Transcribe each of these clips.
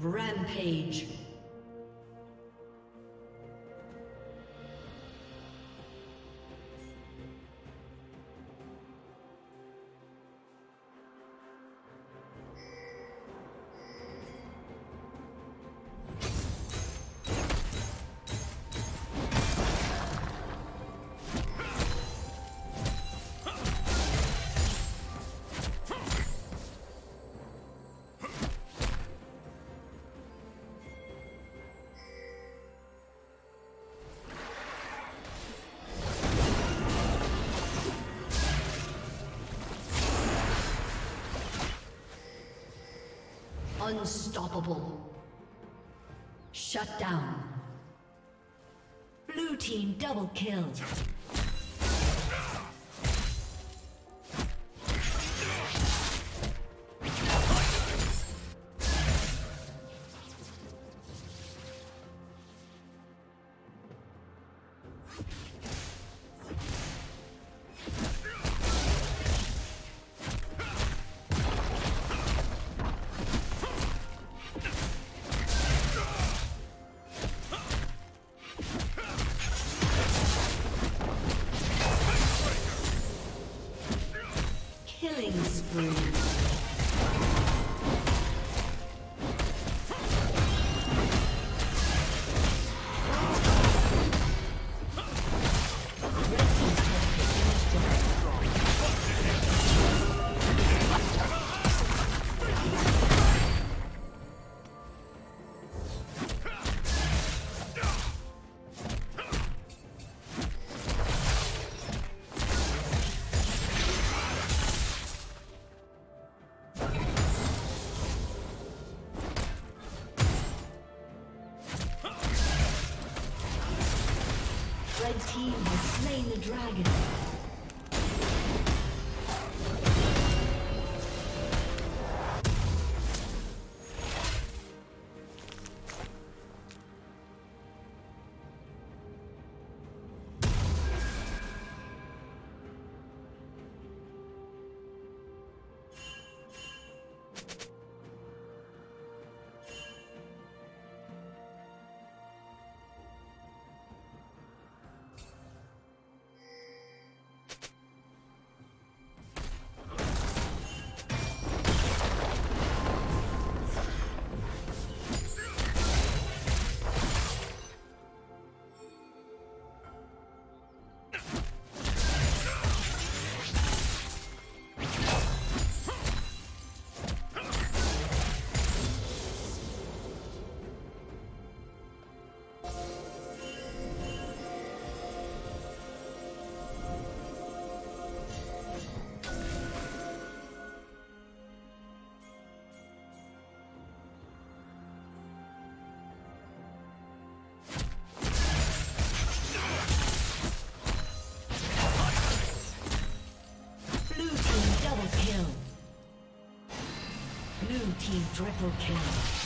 Rampage. Unstoppable. Shut down. Blue team double kill. Dragon. Triple kill.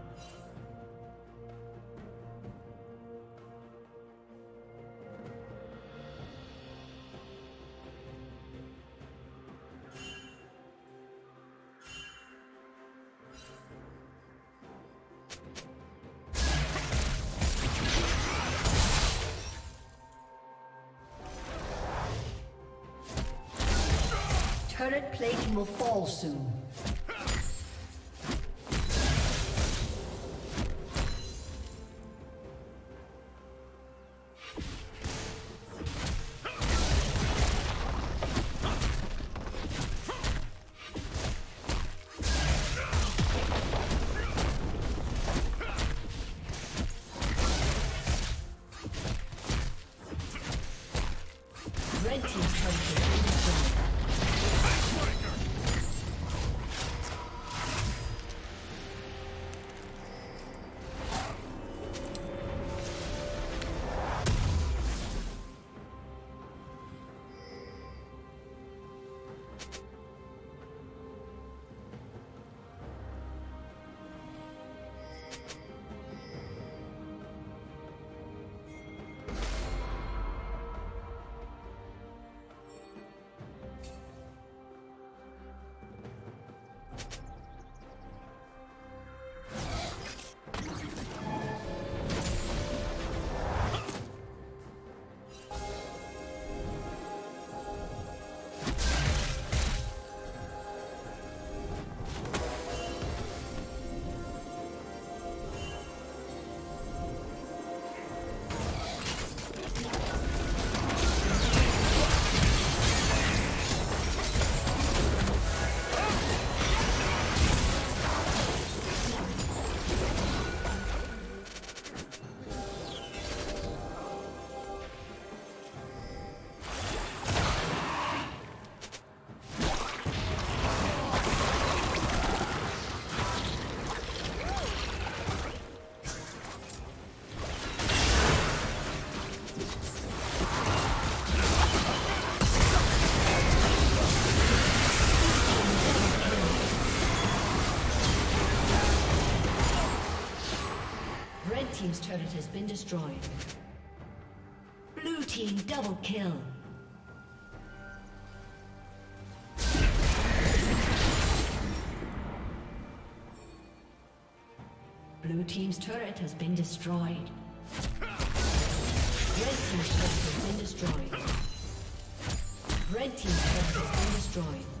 Will fall soon. Turret has been destroyed. Blue team double kill. Blue team's turret has been destroyed. Red team's turret has been destroyed. Red team's turret has been destroyed.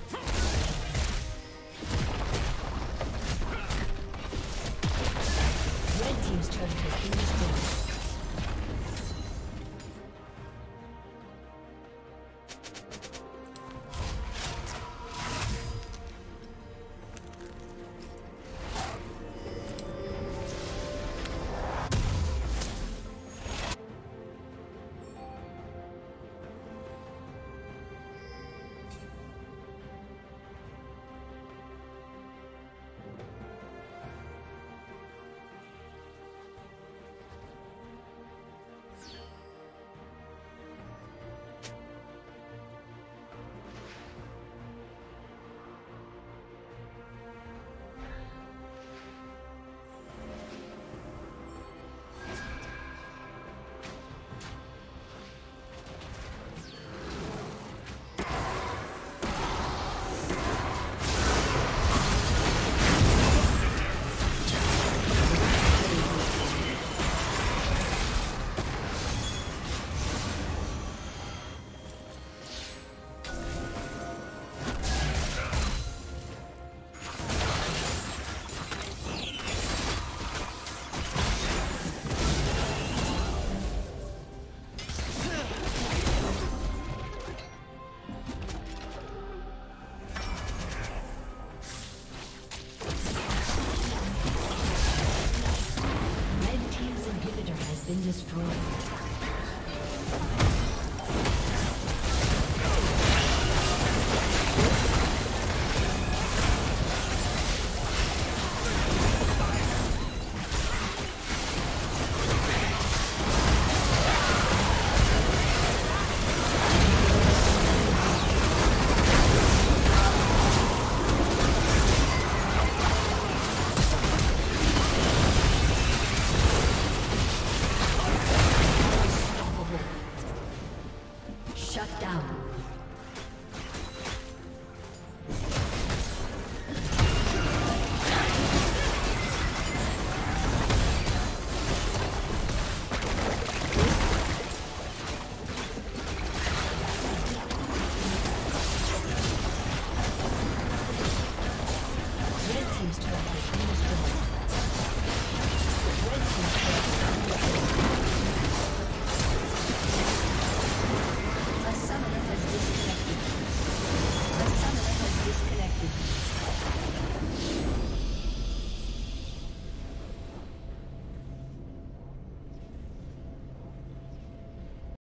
destroyed.